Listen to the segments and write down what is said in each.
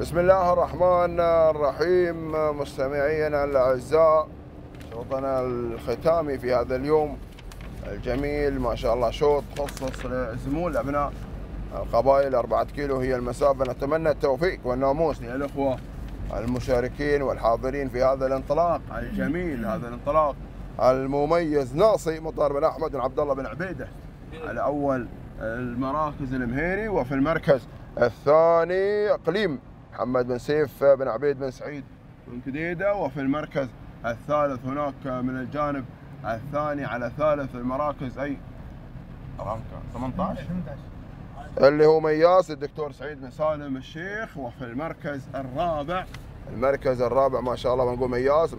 بسم الله الرحمن الرحيم مستمعينا الأعزاء شوطنا الختامي في هذا اليوم الجميل ما شاء الله شوط خصص لزمول ابناء القبائل أربعة كيلو هي المسافة نتمنى التوفيق والناموس للأخوة المشاركين والحاضرين في هذا الانطلاق الجميل هذا الانطلاق المميز. ناصي مطار بن أحمد بن عبد الله بن عبيدة على أول المراكز المهيري وفي المركز الثاني إقليم محمد بن سيف بن عبيد بن سعيد بن كديدة وفي المركز الثالث هناك من الجانب الثاني على ثالث المراكز كم؟ 18 اللي هو مياس الدكتور سعيد بن سالم الشيخ وفي المركز الرابع المركز الرابع ما شاء الله بنقول مياس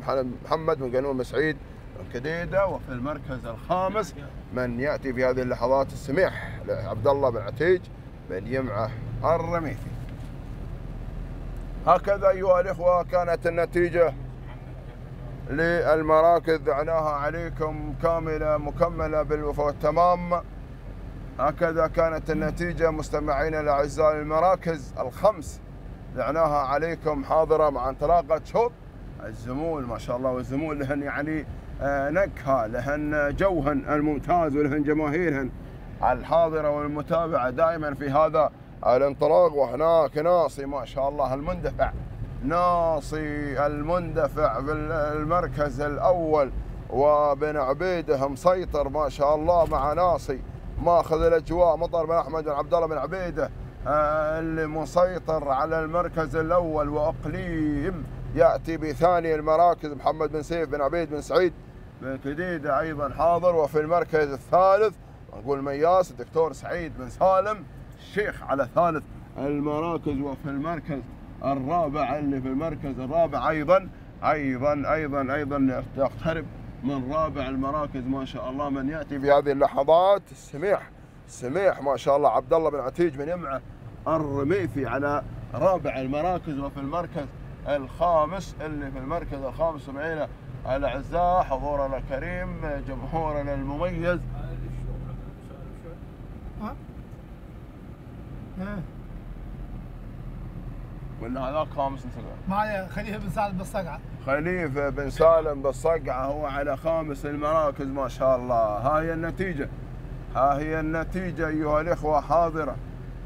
محمد بن قانون بن سعيد بن كديده وفي المركز الخامس من يأتي في هذه اللحظات السميح لعبد الله بن عتيج بن يمعة الرميثي. هكذا أيها الإخوة كانت النتيجة للمراكز. دعناها عليكم كاملة مكملة بالوفاء والتمام. هكذا كانت النتيجة مستمعينا الأعزاء المراكز الخمس. دعناها عليكم حاضرة مع انطلاقة شوط. الزمول ما شاء الله والزمول لهن يعني نكهة لهن جوهن الممتاز ولهن جماهيرهن. الحاضرة والمتابعة دائما في هذا الانطلاق وهناك ناصي ما شاء الله المندفع. ناصي المندفع في المركز الأول وبن عبيده مسيطر ما شاء الله مع ناصي. ماخذ الأجواء مطر بن أحمد بن عبد الله بن عبيده آه، اللي مسيطر على المركز الأول وأقليم يأتي بثاني المراكز. محمد بن سيف بن عبيد بن سعيد. بن كديده أيضا حاضر وفي المركز الثالث نقول مياس الدكتور سعيد بن سالم الشيخ على ثالث المراكز وفي المركز الرابع اللي في المركز الرابع أيضا أيضا أيضا أيضا يقترب من رابع المراكز ما شاء الله من يأتي في هذه اللحظات. السميح السميح ما شاء الله عبد الله بن عتيج بن يمعة الرميثي على رابع المراكز وفي المركز الخامس اللي في المركز الخامس سمعينا الأعزاء حضورنا الكريم جمهورنا المميز. ولا هذاك خامس انت معي خليفة بن سالم بالصقعه خليفة بن سالم بالصقعه هو على خامس المراكز ما شاء الله. ها هي النتيجة. ها هي النتيجة أيها الإخوة حاضرة.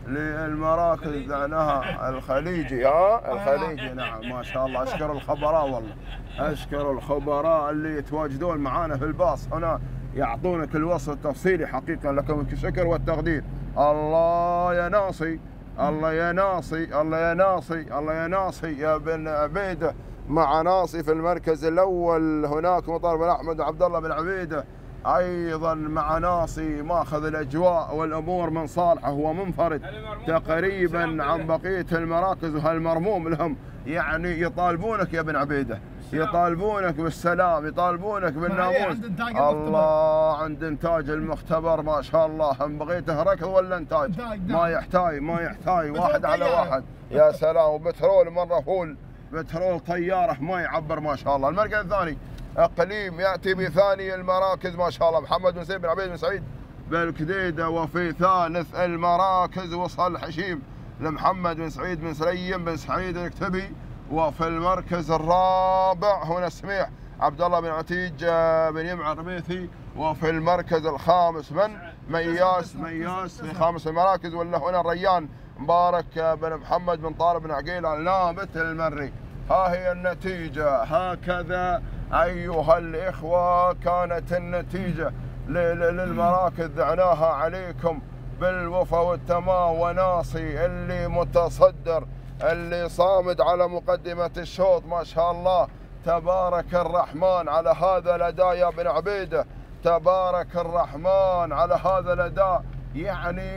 للمراكز دعناها الخليجي. ها الخليجي. نعم ما شاء الله. أشكر الخبراء والله. أشكر الخبراء اللي يتواجدون معانا في الباص هنا يعطونك الوصف التفصيلي حقيقة لكم الشكر والتقدير. الله يا ناصي الله يا ناصي الله يا ناصي الله يا ناصي. يا بن عبيده مع ناصي في المركز الأول. هناك مطار بن أحمد عبد الله بن عبيده أيضا مع ناصي ماخذ الأجواء والأمور من صالحه هو منفرد تقريبا عن بقية المراكز وهالمرموم لهم؟ يعني يطالبونك يا ابن عبيدة. يطالبونك بالسلام يطالبونك بالناموس. الله عند إنتاج المختبر ما شاء الله. هم بغيته ركض ولا إنتاج؟ ما يحتاج ما يحتاج. واحد على واحد. يا سلام. وبترول مرة فول. بترول طيارة ما يعبر ما شاء الله. المركز الثاني. أقليم يأتي بثاني المراكز ما شاء الله. محمد بن سيد بن عبيد بن سعيد. بالكديده وفي ثالث المراكز وصل حشيم لمحمد بن سعيد بن سليم بن سعيد الكتبي. وفي المركز الرابع هنا السميح عبد الله بن عتيج بن يمع الرميثي. وفي المركز الخامس من؟ مياس. مياس في خامس المراكز. ولا هنا الريان. مبارك بن محمد بن طارق بن عقيل. النابت المري. ها هي النتيجة. هكذا أيها الإخوة كانت النتيجة للمراكز دعناها عليكم بالوفا والتمام وناصي اللي متصدر اللي صامد على مقدمة الشوط. ما شاء الله. تبارك الرحمن على هذا الأداء يا بن عبيدة. تبارك الرحمن على هذا الأداء. يعني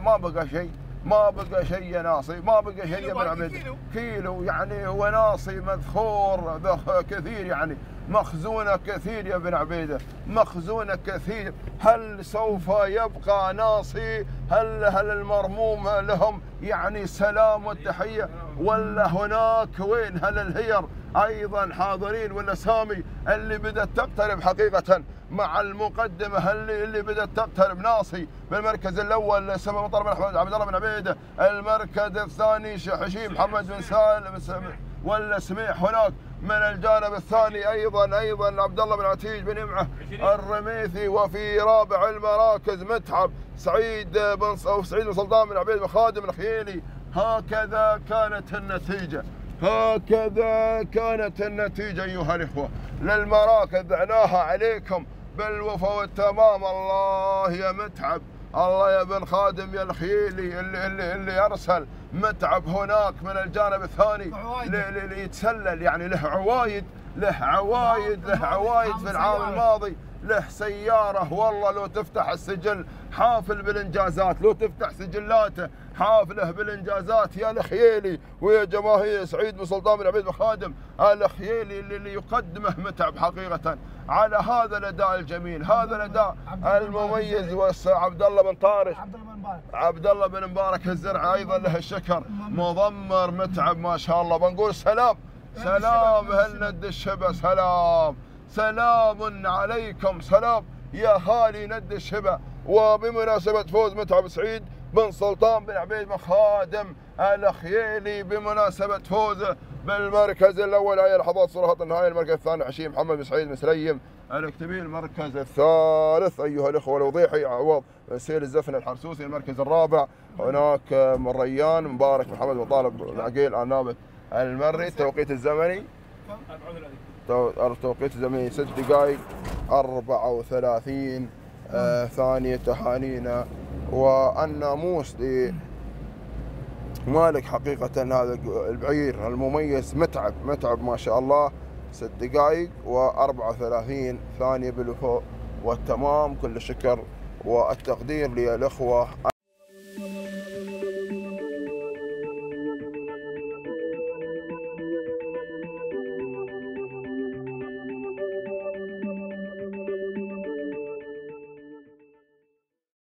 ما بقى شيء. ما بقى شيء ناصي ما بقى شيء يا بن عبيدة كيلو. كيلو يعني هو ناصي مذخور كثير يعني. مخزونة كثير يا بن عبيدة مخزونة كثير. هل سوف يبقى ناصي؟ هل هل المرموم لهم يعني سلام والتحية؟ ولا هناك وين؟ هل الهير أيضا حاضرين ولا سامي؟ اللي بدأت تقترب حقيقة. مع المقدمة اللي اللي بدأت تقترب. ناصي بالمركز الأول سما مطر بن أحمد عبد الله بن عبيدة المركز الثاني حشيم محمد بن سالم. ولا سميح هناك من الجانب الثاني أيضا أيضا عبد الله بن عتيج بن يمعة الرميثي وفي رابع المراكز متعب سعيد بن سعيد بن سلطان بن عبيد بن خادم الخيلي. هكذا كانت النتيجة. هكذا كانت النتيجة أيها الإخوة. للمراكز دعناها عليكم. بالوفا والتمام. الله يا متعب. الله يا بن خادم يا الخيلي اللي, اللي, اللي أرسل متعب هناك من الجانب الثاني. عوايد. ل- ل- ليتسلل. يعني له عوايد له عوايد له عوايد. في العام. الماضي. له سيارة. والله لو تفتح السجل حافل بالإنجازات لو تفتح سجلاته حافله بالإنجازات يا الخيالي ويا جماهير سعيد بن سلطان بن عبيد بن خادم. الخيالي اللي, يقدمه متعب حقيقة على هذا الأداء الجميل هذا بن المميز عبد الله بن طارش عبد الله بن مبارك. الزرع أيضا له الشكر مضمر متعب ما شاء الله. بنقول سلام. سلام أهل ند الشبا سلام. سلام عليكم. سلام. يا هالي ند الشبا وبمناسبة فوز متعب سعيد بن سلطان بن عبيد بن خادم الخيالي بمناسبة فوزه بالمركز الأول. هاي لحظات صراحة النهاية المركز الثاني حشيم محمد بن سعيد بن سليم الاكتبي المركز الثالث أيها الأخوة الوضيحي عوض سيل الزفن الحرسوسي. المركز الرابع هناك من ريان مبارك محمد بن طالب العقيل النابت المري. التوقيت الزمني؟ تو- التوقيت الزمني ست دقائق 34 آه ثانية تهانينا والناموس لمالك حقيقة هذا البعير المميز متعب متعب ما شاء الله. ست دقائق و34 ثانية بالوفاء. والتمام كل الشكر والتقدير للإخوة.